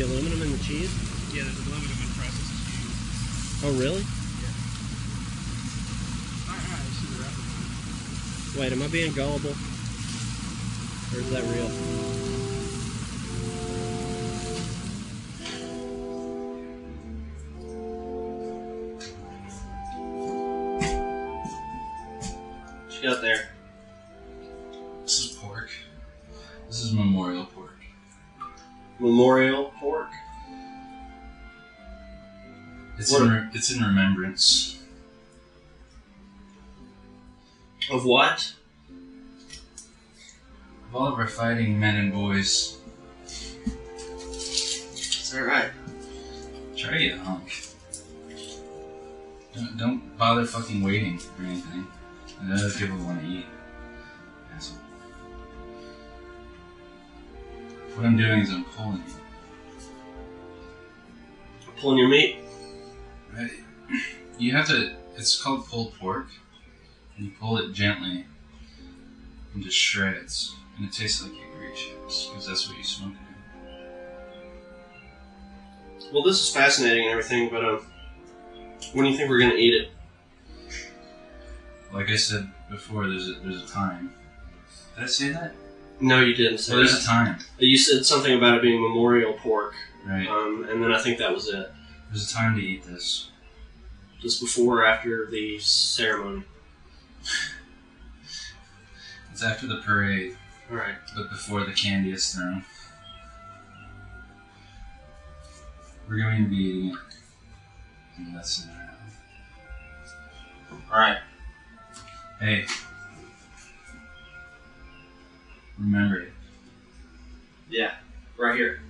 The aluminum in the cheese? Yeah, there's aluminum in processed cheese. Oh, really? Alright, alright, I see the wrapper. Wait, am I being gullible? Or is that real? What you got there? This is pork. This is memorial pork. Memorial pork. It's What- in re- it's in remembrance Of what? of all of our fighting men and boys. Is that right? Try it, hunk. Don't, don't bother fucking waiting or anything. And other people want to eat. Asshole. What I'm doing is I'm pulling you. Pulling your meat? Right. You have to. It's called pulled pork, and you pull it gently into shreds, and it tastes like hickory chips because that's what you smoke it in. Well, this is fascinating and everything, but um, when do you think we're gonna eat it? Like I said before, there's a there's a time. Did I say that? No, you didn't say Well, there's a time, You said something about it being memorial pork, right? um, and then I think that was it. There's a time to eat this. Just before or after the ceremony. It's after the parade, All right. but before the candy is thrown. We're going to be eating it in less than an hour. All right. Hey. Remember it. Yeah. Right here.